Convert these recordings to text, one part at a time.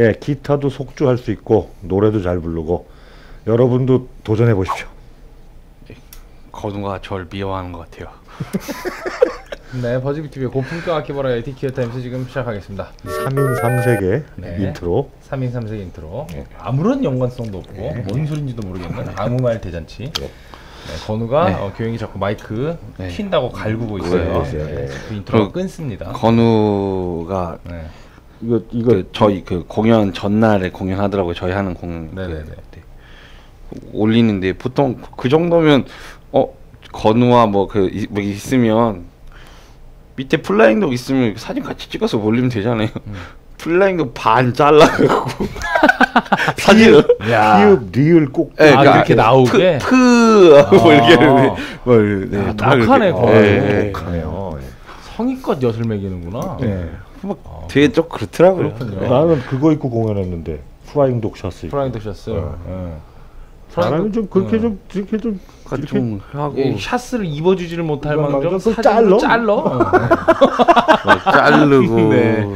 예, 기타도 속주할 수 있고 노래도 잘 부르고 여러분도 도전해 보십시오. 건우가 절 미워하는 것 같아요. 네, 버즈비 TV의 고품격 악기 버라이어티 Gear Times 지금 시작하겠습니다. 3인 3색의 네. 인트로 3인 3색 인트로. 네. 아무런 연관성도 없고 뭔 소린지도 모르겠는 아무 말 대잔치. 네, 건우가 네. 어, 교영이 자꾸 마이크 네. 튄다고 갈구고 있어요. 있어요. 네, 네. 그 그리고 끊습니다. 건우가 네. 이거 이거 그 저희 그 공연 전날에 공연하더라고요. 저희 하는 공연 네네네. 그, 올리는데 보통 그 정도면 어 건우와 뭐그 뭐 있으면 밑에 플라잉도 있으면 사진 같이 찍어서 올리면 되잖아요. 음. 플라잉도 반 잘라가고 사진을 야. 피읖 리을 꼭 네, 아, 그렇게 나오게? 프, 프뭐 아. 이렇게 뭐 네, 야, 딱 독하네, 이렇게. 건우. 네. 독하네요. 예. 성의껏 엿을 매기는구나. 네. 어, 되게 좀 그렇더라고요. 그렇군요. 네. 나는 그거 입고 공연했는데 프라잉 독 샷스 입고. 프라이드 샷스. 어. 네. 사람이 좀 그렇게 어. 좀 이렇게 좀 이렇게 좀 하고 이 샷스를 입어주지를 못할 그거 망정 말고 또 사진으로 잘라? 잘라. 막 자르고 네.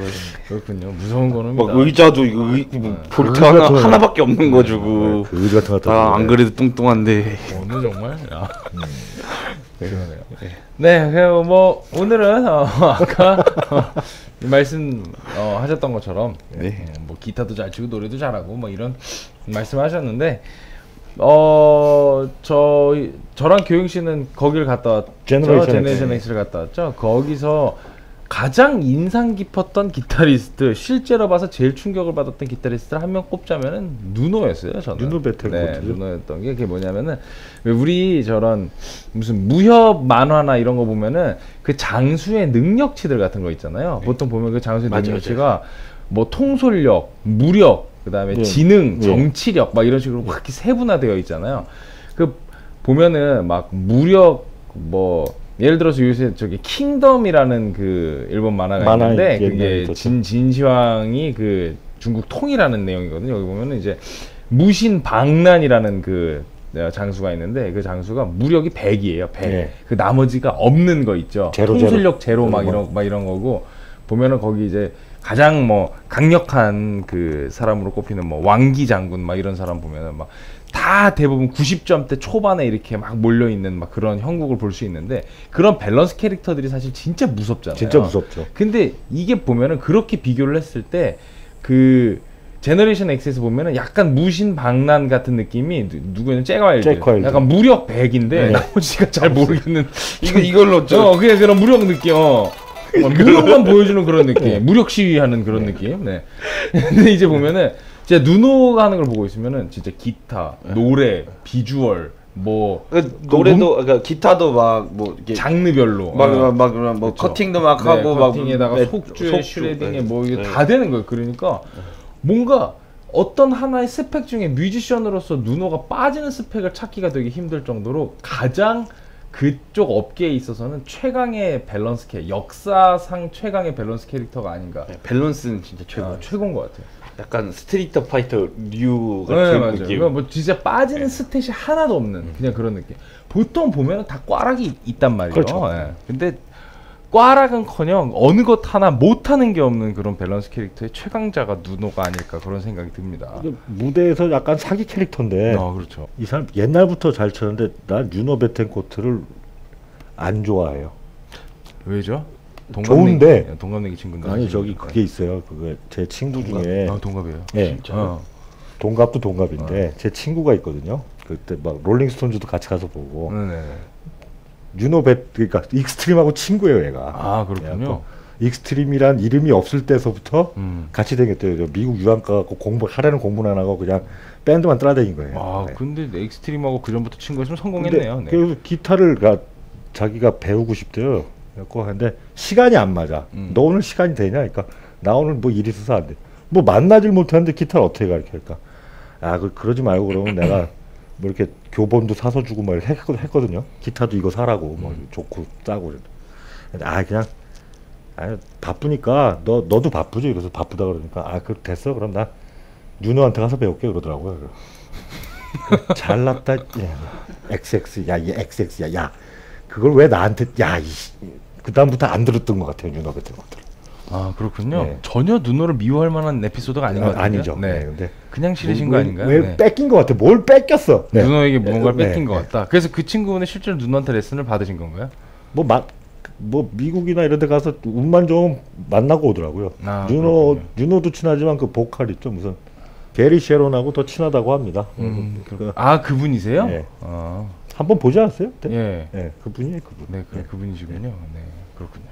그렇군요. 무서운 거는 막 의자도 이거 의, 뭐 볼트 의자 하나 같은 거. 하나밖에 없는 거 주고 그 의지 같은 거 갖다 나 안. 그래도 뚱뚱한데 어느 정말? 야. 그러네요. 네, 그리고 뭐 오늘은 어, 아까 어, 이 말씀 어, 하셨던 것처럼 네. 어, 뭐 기타도 잘 치고 노래도 잘하고 뭐 이런 말씀하셨는데 어, 저 저랑 교영 씨는 거기를 갔다 왔죠. 제네레이션. X를 갔다 왔죠. 거기서 가장 인상 깊었던 기타리스트 실제로 봐서 제일 충격을 받았던 기타리스트를 한 명 꼽자면은 누노였어요. 저는 누노 베텔코트죠. 네, 누노였던 게 그게 뭐냐면은 왜 우리 저런 무슨 무협 만화나 이런 거 보면은 그 장수의 능력치들 같은 거 있잖아요. 보통 보면 그 장수의 맞아요, 능력치가 뭐 통솔력, 무력, 그다음에 예. 지능, 예. 정치력 막 이런 식으로 막 세분화되어 있잖아요. 그 보면은 막 무력 뭐 예를 들어서 요새 저기 킹덤이라는 그 일본 만화가 만화 있는데 그게. 진 진시황이 그 중국 통일하는 내용이거든요. 여기 보면은 이제 무신방란이라는 그 어, 장수가 있는데 그 장수가 무력이 100이에요. 100. 네. 그 나머지가 없는 거 있죠. 제로, 통술력 제로. 제로 막 이런 막 이런 거고 보면은 거기 이제 가장 뭐 강력한 그 사람으로 꼽히는 뭐 왕기 장군 막 이런 사람 보면은 막 다 대부분 90점대 초반에 이렇게 막 몰려 있는 막 그런 형국을 볼 수 있는데 그런 밸런스 캐릭터들이 사실 진짜 무섭잖아요. 진짜 무섭죠. 근데 이게 보면은 그렇게 비교를 했을 때 그 제너레이션 X에서 보면은 약간 무신반란 같은 느낌이 누- 누구는 잭 와일드. 약간 무력 100인데 네. 나머지가 잘 모르겠는 이거 이걸로 저어 그냥 그런 무력 느낌 어. 어, 무력만 보여주는 그런 느낌 무력 시위하는 그런 느낌 네 근데 이제 보면은 진짜 누노가 하는 걸 보고 있으면은 진짜 기타 노래 비주얼 뭐그 노래도 그러니까 기타도 막 뭐 장르별로 어. 막막뭐 그쵸. 커팅도 막 네, 하고 막 커팅에다가 네, 속주에 속주, shredding에 네. 뭐 이게 네. 다 되는 거예요. 그러니까 뭔가 어떤 하나의 스펙 중에 뮤지션으로서 누노가 빠지는 스펙을 찾기가 되게 힘들 정도로 가장 그쪽 업계에 있어서는 최강의 밸런스 캐 역사상 최강의 밸런스 캐릭터가 아닌가. 네, 밸런스는 진짜 최고. 아, 최고인 것 같아요. 약간 스트리트 파이터 류 네, 같은 맞아요. 느낌. 그러니까 뭐 진짜 빠지는 stat이 하나도 없는 그냥 그런 느낌. 보통 보면은 다 과락이 있- 있단 말이에요. 그렇죠. 예. 근데 과락은커녕 어느 것 하나 못하는 게 없는 그런 밸런스 캐릭터의 최강자가 누노가 아닐까 그런 생각이 듭니다. 무대에서 약간 사기 캐릭터인데 아 그렇죠. 이 사람 옛날부터 잘 쳤는데 난 누노 베텐코트를 안 좋아해요. 왜죠? 좋은데. 예, 동갑내기 친구인데. 아니 저기 그게 있어요. 그게 제 친구 중에 아 동갑이에요. 예, 어. 동갑도 동갑인데 제 친구가 있거든요. 그때 막 롤링스톤즈도 같이 가서 보고 네네. 누노 베 그러니까 익스트림하고 친구예요, 얘가. 아 그렇군요. 익스트림이란 이름이 없을 때서부터 음. 같이 다녔대요. 저 미국 유학 가고 공부 하라는 공부는 안 하고 그냥 밴드만 따라다닌 거예요. 아 네. 근데 엑스트림하고 그 전부터 친구였으면 성공했네요. 네. 그래서 기타를 가, 자기가 배우고 싶대요. 그래갖고 근데 시간이 안 맞아. 음. 너 오늘 시간이 되냐? 그러니까 나 오늘 뭐일 있어서 안 돼. 뭐 만나질 못하는데 기타를 어떻게 가르칠까? 아, 그 그러지 말고 그러면 내가 뭐 이렇게 교본도 사서 주고 막 했거- 했거든요. 기타도 이거 사라고 뭐 음. 좋고 싸고. 근데 아 그냥 아 바쁘니까 너 너도 바쁘지 그래서 바쁘다 그러니까 아 그 됐어 그럼 나 윤호한테 가서 배울게 그러더라고요. 그 잘났다 야, XX 야이 XX야 야 그걸 왜 나한테 야이 그다음부터 안 들었던 것 같아요 윤호 같은 것들 아 그렇군요. 네. 전혀 누노를 미워할 만한 에피소드가 아닌 것 같아요. 아니죠. 네. 네. 근데 그냥 싫으신 왜- 거 아닌가요? 왜 네. 뺏긴 것 같아? 뭘 뺏겼어? 네. 누노에게 무언가를 네, 뺏긴 네. 것 같다. 그래서 그 친구분은 실제로 누노한테 레슨을 받으신 건가요? 뭐, 마, 뭐 미국이나 이런 데 가서 운만 좀 만나고 오더라고요. 아, 윤호 그렇군요. 윤호도 친하지만 그 보컬 있죠 무슨 게리 쉐론하고 더 친하다고 합니다. 음, 그, 아 그분이세요? 네. 아, 한번 보지 않았어요? 네. 예. 네, 그분이 그분. 네, 그, 그분이시군요. 네, 그렇군요.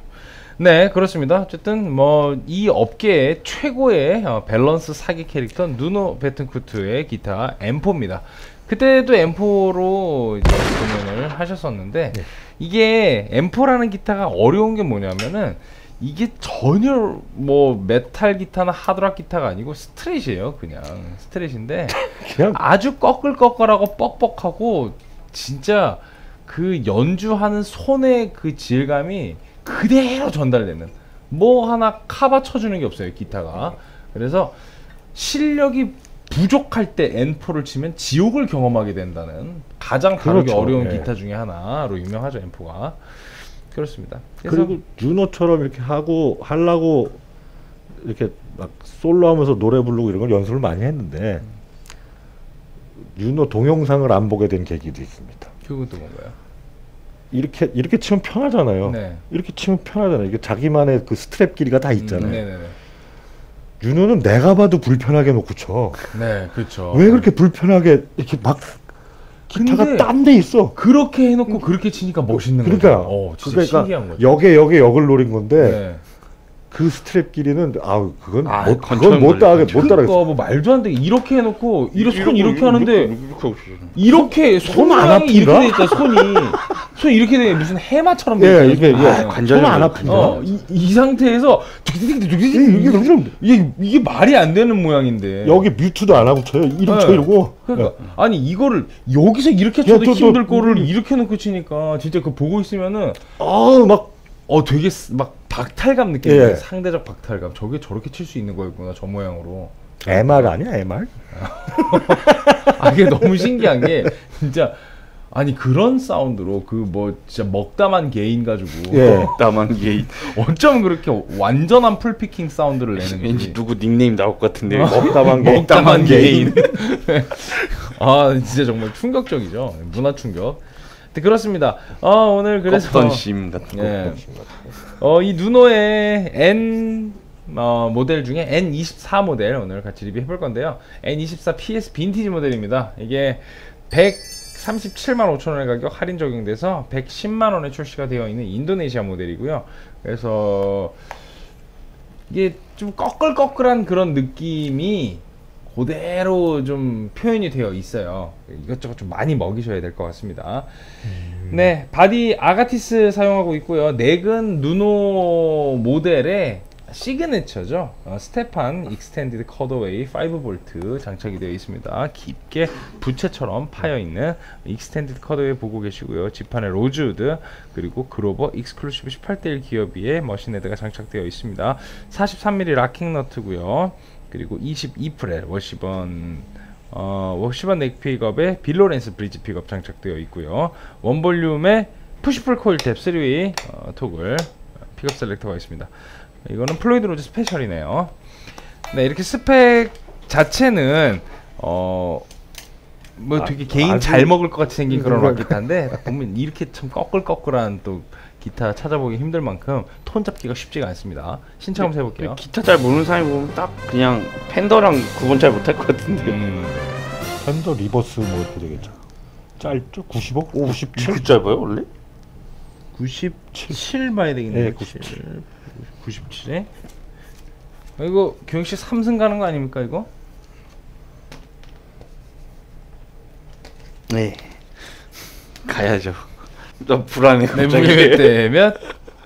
네, 그렇습니다. 어쨌든 뭐 이 업계의 최고의 어, 밸런스 사기 캐릭터 누노 베튼쿠트의 기타 M4입니다. 그때도 M4로 이제 공연을 하셨었는데 네. 이게 N4라는 기타가 어려운 게 뭐냐면은 이게 전혀 뭐 메탈 기타나 하드락 기타가 아니고 Strat예요, 그냥 Strat인데 그냥 아주 꺼끌꺼끌하고 뻑뻑하고 진짜 그 연주하는 손의 그 질감이 그대로 전달되는 뭐 하나 카바 쳐주는 게 없어요 기타가 그래서 실력이 부족할 때 N4를 치면 지옥을 경험하게 된다는 가장 다루기 그렇죠. 어려운 예. 기타 중에 하나로 유명하죠 N4가 그렇습니다 그리고 윤호처럼 이렇게 하고 하려고 이렇게 막 솔로 하면서 노래 부르고 이런 걸 연습을 많이 했는데 윤호 동영상을 안 보게 된 계기도 있습니다. 그건 또 뭔가요? 이렇게 이렇게 치면 편하잖아요. 네. 이렇게 치면 편하잖아요. 이게 자기만의 그 스트랩 길이가 다 있잖아요. 음. 윤호는 내가 봐도 불편하게 놓고 쳐. 네, 그렇죠. 왜 그렇게 불편하게 이렇게 막 기타가 딴 데 있어. 그렇게 해놓고 그렇게 치니까 멋있는 그러니까 거죠. 어, 진짜 그러니까 신기한 거죠. 역에 역에 역을 노린 건데 네. 그 스트랩 길이는 아우 그건 아, 못, 그건 못 건천. 못 따라겠어. 그러니까 뭐 말도 안 되게 이렇게 해놓고 이렇게 손 이렇게 이러고 하는데 이렇게, 이렇게. 이렇게 손 손안 모양이 이렇게 아픈가? 돼 있다 손이 손 이렇게 돼 무슨 해마처럼 돼 예. 이게 이게 아, 관절염 손안 아픈가? 어, 이, 이 상태에서 이게 이게 말이 안 되는 모양인데 여기 뮤트도 안 하고 쳐요. 이름 네. 쳐 이러고. 그러니까 아니 이거를 여기서 이렇게 야, 쳐도 또, 또, 힘들 거를 음. 이렇게 놓고 치니까 진짜 그 보고 있으면은 아우 막어 되게 스- 막 박탈감 느껴요. 예. 상대적 박탈감. 저게 저렇게 칠 수 있는 거였구나 저 모양으로. MR 아니야 MR? 아 이게 너무 신기한 게 진짜 아니 그런 사운드로 그 뭐 진짜 먹다만 개인 가지고 예. 나만 게이 어쩜 그렇게 완전한 풀피킹 사운드를 왠지 내는지 누구 닉네임 나올 것 같은데 먹다만 개. 먹다만 개인 아 진짜 정말 충격적이죠 문화 충격 네, 그렇습니다 어 오늘 그래서 껍던 심 같은 거 예. 어, 이 누노의 N 어, 모델 중에 N24 모델 오늘 같이 리뷰해 볼 건데요. N24 PS 빈티지 모델입니다. 이게 137만 5천 원의 가격 할인 적용돼서 110만 원에 출시가 되어 있는 인도네시아 모델이고요. 그래서 이게 좀 꺼끌꺼끌한 그런 느낌이 그대로 좀 표현이 되어 있어요. 이것저것 좀 많이 먹이셔야 될 것 같습니다. 네, 바디 agathis 사용하고 있고요. neck은 누노 모델의 signature죠. 어, 스테판 extended cutaway 5V 장착이 되어 있습니다. 깊게 부채처럼 파여 있는 익스텐디드 컷어웨이 보고 계시고요. 지판에 로즈우드 그리고 그로버 exclusive 18대1 기어비의 machine head가 장착되어 있습니다. 43mm locking nut고요. 그리고 22 fret 워시번 어, 워시번 neck 픽업에 빌 로렌스 bridge 픽업 장착되어 있고요. one volume에 push pull coil tap 3way 어, toggle 픽업 selector가 있습니다. 이거는 플로이드 로즈 스페셜이네요. 네, 이렇게 스펙 자체는 어, 뭐 아, 되게 gain 잘 먹을 것 같이 생긴 그런 그런 락 기타인데 딱 보면 이렇게 참 꺼끌꺼끌한 또 기타 찾아보기 힘들 만큼 톤 잡기가 쉽지가 않습니다. 실측 한번 해볼게요. 기타 잘 모르는 사람이 보면 딱 그냥 Fender랑 구분 잘 못할 것 같은데 음, Fender reverse 뭐 이렇게 되겠죠. 짧죠? 95? 97? 이렇게 짧아요 원래? 97 봐야 되겠네요. 네, 97. 97에. 아, 이거 교영 씨 3승 가는 거 아닙니까 이거? 네 가야죠 좀 불안해 네, 무게가 되면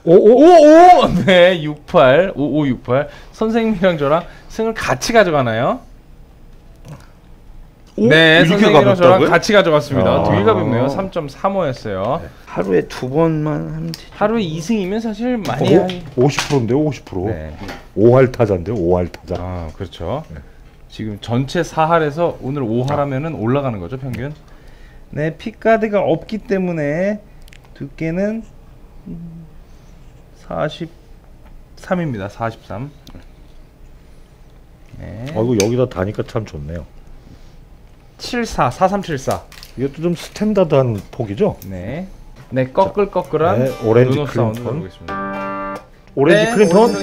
5555 네, 68 5568 선생님이랑 저랑 승을 같이 가져가나요? 네, 이렇게 선생님이랑 저랑 가볍다고요? 같이 가져갔습니다. 아. 되게 가볍네요. 3.35였어요. 하루에 두 번만 하면 되죠 하루에 2승이면 사실 많이 오, 하기. 50%인데요, 50%. 네. 5할 타자인데요, 5할 타자. 아 그렇죠. 지금 전체 4할에서 오늘 5할하면은 올라가는 거죠 평균. 네 pickguard가 없기 때문에 두께는 40 43입니다. 43. 네. 아이고 여기다 다니까 참 좋네요. 74 4374. 이것도 좀 스탠다드한 폭이죠? 네. 네, 꺼끌꺼끌한 네, 오렌지 크림톤. 오렌지 네, 크림톤?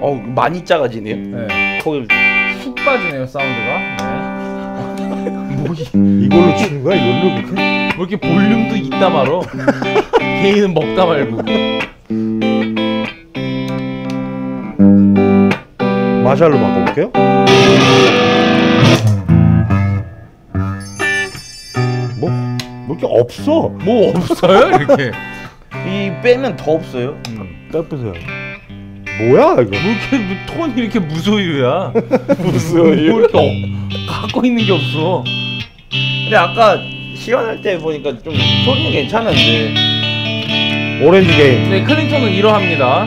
어 많이 작아지네요. 네. 거기 훅 빠지네요, 사운드가. 네. 뭐 이- 이걸로 치는 거야? 이걸로 그렇게? 뭐 이렇게 볼륨도 있다 말어. 개인은 먹다 말고. 마샬로 바꿔볼게요. 뭐, 뭐 이렇게 없어. 뭐 없어요, 이렇게. 이 빼면 더 없어요. 음. 빼보세요. 뭐야 이거? 뭐 이렇게 뭐 톤이 이렇게 무소유야. 무슨 뭐 이렇게 어, 갖고 있는 게 없어. 근데 아까 시연할 때 보니까 좀 소리는 괜찮은데 오렌지 게임. 네, 클린턴은 이러합니다.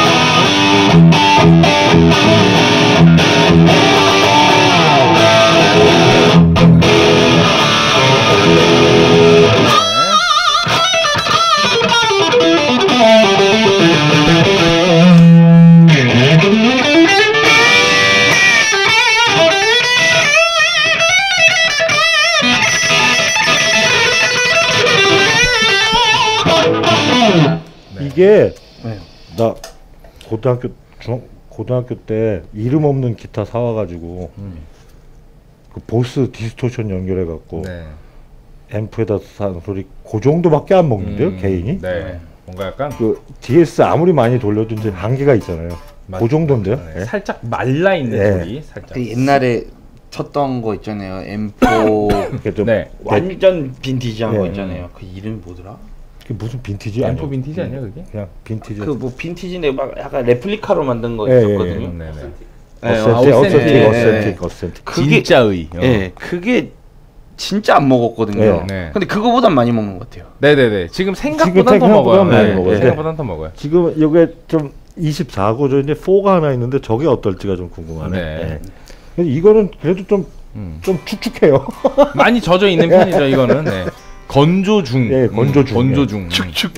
이게 네. 나 고등학교 중 고등학교 때 이름 없는 기타 사와가지고 그 보스 디스토션 연결해갖고 네. 앰프에다 사는 소리 그 정도밖에 안 먹는데요 음, 개인이 네. 뭔가 약간 그 DS 아무리 많이 돌려도 이제 한계가 있잖아요 맞- 그 정도인데요 네, 예? 살짝 말라 있는 네. 소리, 살짝. 그 옛날에 쳤던 거 있잖아요. M4 이렇게 좀 네. 완전 빈티지한 거 네. 있잖아요. 그 이름이 뭐더라? 그게 무슨 빈티지 앰프 아니야 빈티지 아니야 그게? 그냥 빈티지 그 뭐 빈티지인데 막 약간 레플리카로 만든 거 예, 예, 있었거든요. 음, 네네. 네, 어센틱 아, 어센틱 어센틱. 어센틱 진짜의. 어. 예, 그게 진짜 안 먹었거든요. 네. 네. 근데 그거보단 많이 먹는 것 같아요. 네네네. 지금 생각보다 더 먹어요. 네, 먹어요. 생각보다 더 먹어요. 지금 이게 좀 24고죠 이제 4가 하나 있는데 저게 어떨지가 좀 궁금하네 네. 예. 근데 이거는 그래도 좀 음. 좀 축축해요. 많이 젖어 있는 편이죠 이거는. 네. 건조 중. 예, 건조 중. 건조 예. 중. 축축.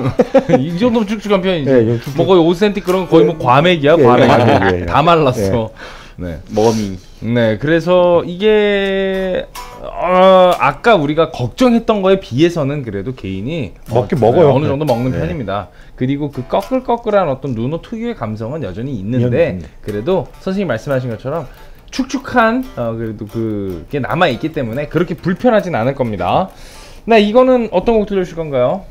이 정도면 축축한 편이지. 예, 축축. 뭐 거의 5cm 그런 거 거의 뭐 과메기야 예, 과메기. 과메기, 예. 다 말랐어. 네. 머미. 네, 그래서 이게 어, 아까 우리가 걱정했던 거에 비해서는 그래도 개인이 먹긴 어, 먹어요. 어느 정도 먹는 네. 편입니다. 그리고 그 꺼끌꺼끌한 어떤 누노 특유의 감성은 여전히 있는데 음. 그래도 선생님 말씀하신 것처럼 축축한 어, 그래도 그게 남아 있기 때문에 그렇게 불편하진 않을 겁니다. 네, 이거는 어떤 곡 들으실 건가요?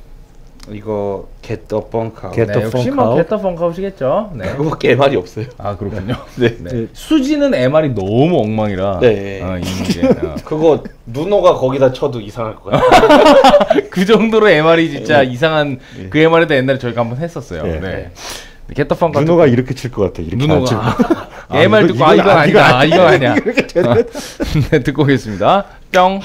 이거 Get the Funk Out. Get 네, the 역시 Funk 뭐 Out. 게터 펑크아웃이겠죠. 네. 그거밖에 말이 없어요. 아 그렇군요. 네. 네. 수지는 MR이 너무 엉망이라 네. 어, 있는 게. 어. 그거 누노가 거기다 쳐도 이상할 것 같아요. 그 정도로 MR이 진짜 이상한 그 MR에다 옛날에 저희가 한번 했었어요. 네. 네. 게터 펑크 누노가 이렇게 칠 것 같아. 이렇게. 누노가 것 같아. 아, MR 이거- 듣고 아 이건 이건 아니다. 아, 이건 아니야. 이렇게 되는 어. 네, 듣고 오겠습니다. 뿅.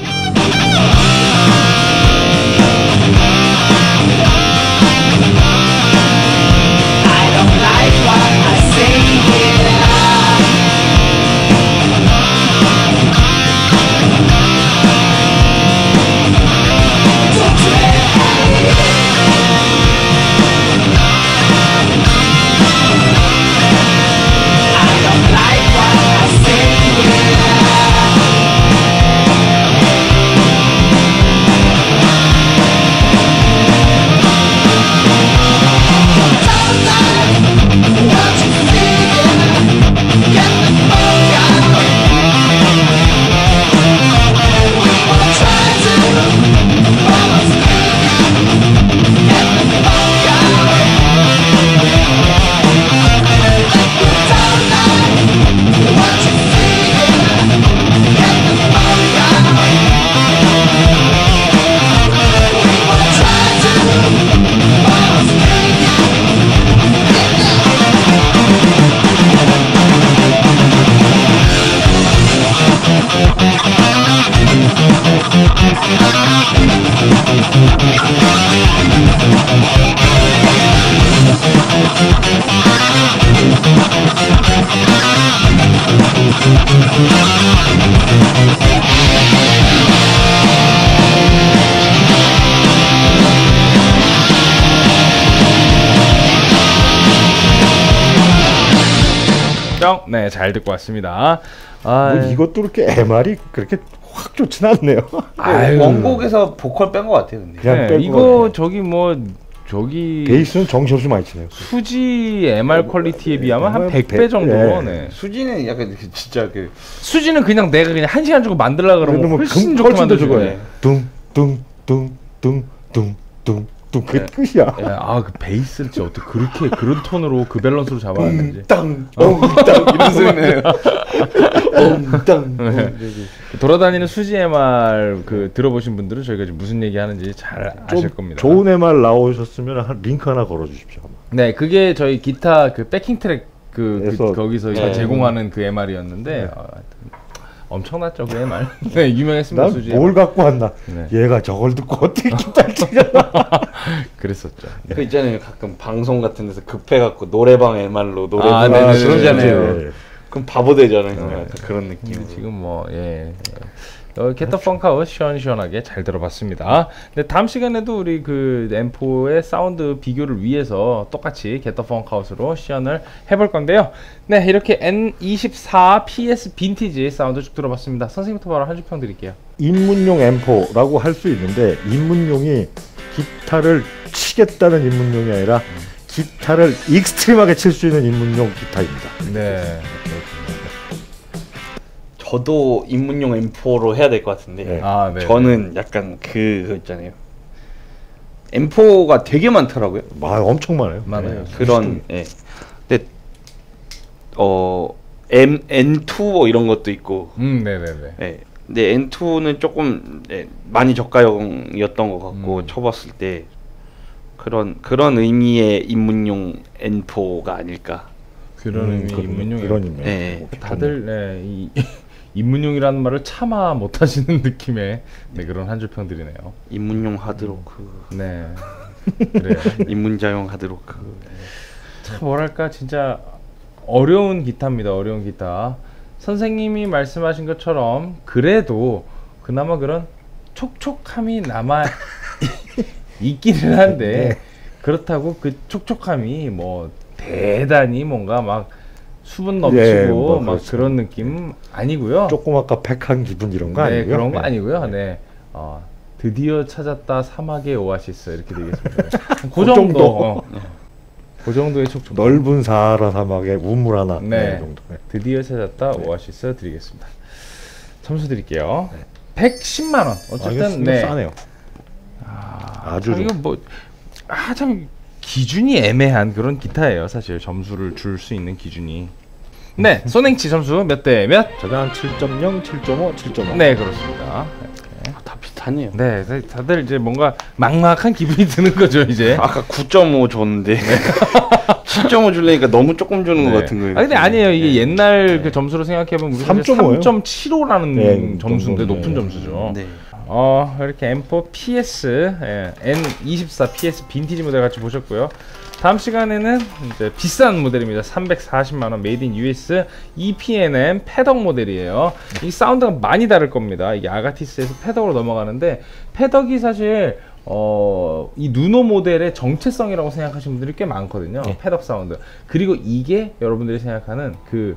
네, 잘 듣고 왔습니다. 아, 뭐 이것도 그렇게 MR이 그렇게 확 좋진 않네요. 아유. 원곡에서 보컬 뺀 것 같아요. 근데. 그냥 네, 이거 저기 뭐 저기 베이스는 정신없이 많이 치네요. 수지 MR quality에 비하면 한 MR 100배 정도. 예. 네. 수지는 약간 그 진짜 그 수지는 그냥 내가 그냥 한 시간 주고 만들라 그러면 뭐 훨씬 금- 좋게 만들죠. 좋아요. 네. 둥둥둥둥둥둥 둥 그게 끝이야. 예, 아 그 베이스를 진짜 어떻게 그렇게 그런 톤으로 그 밸런스로 잡아놨는지. 땅, 엉땅 이런 소리네요. 엉땅. 네. 돌아다니는 수지 MR 그 들어보신 분들은 저희가 지금 무슨 얘기 하는지 잘 아실 좀 겁니다. 좋은 MR 나오셨으면 한 링크 하나 걸어 주십시오. 네, 그게 저희 기타 그 백킹 트랙 그, 그 거기서 네. 제공하는 그 MR이었는데 네. 어, 하여튼 엄청났죠 그 MR. 네, 유명했습니다 수지. 난뭘 갖고 왔나? 네. 얘가 저걸 듣고 어떻게 기타를 치냐? 그랬었죠. 네. 그 있잖아요. 가끔 방송 같은 데서 급해갖고 노래방 MR로 노래 아, 부르는 네네네. 그러잖아요. 예. 그럼 바보 되잖아요. 네. 그런 느낌. 지금 뭐 예. 어, Get the Funk Out 시원시원하게 잘 들어봤습니다. 근데 다음 시간에도 우리 그 N4의 사운드 비교를 위해서 똑같이 Get the Funk Out으로 시연을 해볼 건데요. 네, 이렇게 N24 PS 빈티지 사운드 쭉 들어봤습니다. 선생님부터 바로 한 줄 평 드릴게요. 입문용 N4라고 할 수 있는데 입문용이 기타를 치겠다는 입문용이 아니라 기타를 extreme하게 칠 수 있는 입문용 기타입니다. 네. 저도 입문용 N4로 해야 될 것 같은데 네. 아, 네. 저는 약간 그, 그 있잖아요. N4가 되게 많더라고요. 마 엄청 많아요. 많아요. 네. 그런 예. 근데 어 N N2 뭐 이런 것도 있고. 음, 네, 네, 네. 예. 근데 N2는 조금 예, 많이 저가형이었던 것 같고 음. 쳐봤을 때 그런 그런 의미의 입문용 N4가 아닐까. 그런 음, 의미 그런- 입문용. 그런 의미. 네. 다들 네, 이 입문용이라는 말을 차마 못 하시는 느낌의 네, 그런 한 줄평 드리네요. 입문용 하드로크, 네. 그래요. 입문자용 하드로크. 참 뭐랄까 진짜 어려운 기타입니다. 어려운 기타. 선생님이 말씀하신 것처럼 그래도 그나마 그런 촉촉함이 남아 있기는 한데 네. 그렇다고 그 촉촉함이 뭐 대단히 뭔가 막 수분 넘치고 예, 뭐막 그렇죠. 그런 느낌 아니고요. 조금 아까 백한 기분 이런 거 네, 아니고요. 그런 거 네. 아니고요. 네. 어, 드디어 찾았다 사막의 오아시스 이렇게 되겠습니다. 그그 정도. 정도. 어. 그 정도의 촉촉. 넓은 사하라 사막에 우물 하나. 네. 네. 이 정도. 네. 드디어 찾았다 오아시스 드리겠습니다. 점수 드릴게요. 110만 원. 아, 어쨌든 이거 네. 싸네요. 아, 아주 참 이거 뭐 아 참 기준이 애매한 그런 기타예요. 사실 점수를 줄 수 있는 기준이. 네, 소냉치 점수 몇 대 몇? 저는 한 7.0, 7.5, 7.5. 네, 그렇습니다. 아, 다 비슷하네요. 네, 네, 다들 이제 뭔가 막막한 기분이 드는 거죠, 이제. 아까 9.5 줬는데 7.5 줄래니까 너무 조금 주는 네. 것 같은 거예요. 아 근데 아니에요. 이게 네. 옛날 그 점수로 생각해보면 우리 3.5 예요? 3.75라는 네, 점수인데 높은 네. 점수죠. 네. 어 이렇게 N4 PS 예, N24 PS 빈티지 모델 같이 보셨고요. 다음 시간에는 이제 비싼 모델입니다. 340만 원 made in US EPNM padauk 모델이에요. 이 사운드가 많이 다를 겁니다. 이게 agathis에서 padauk으로 넘어가는데 padauk이 사실 어, 이 누노 모델의 정체성이라고 생각하시는 분들이 꽤 많거든요. 네. padauk 사운드. 그리고 이게 여러분들이 생각하는 그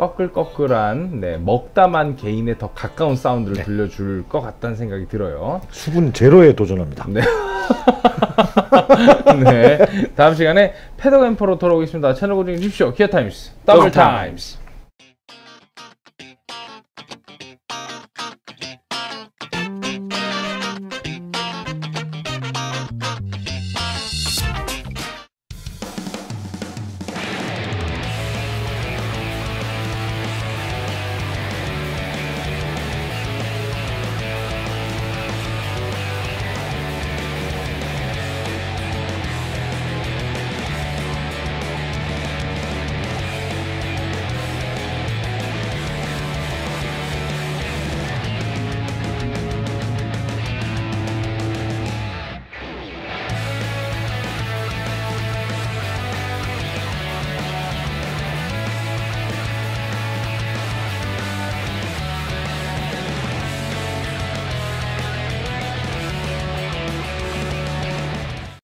꺼끌꺼끌한 네, 먹다만 gain에 더 가까운 사운드를 네. 들려줄 것 같다는 생각이 들어요. 수분 제로에 도전합니다. 네. 네. 다음 시간에 padauk N4로 돌아오겠습니다. 채널 고정해 주십시오. Gear Times. 더블 더블 타임스. 타임스.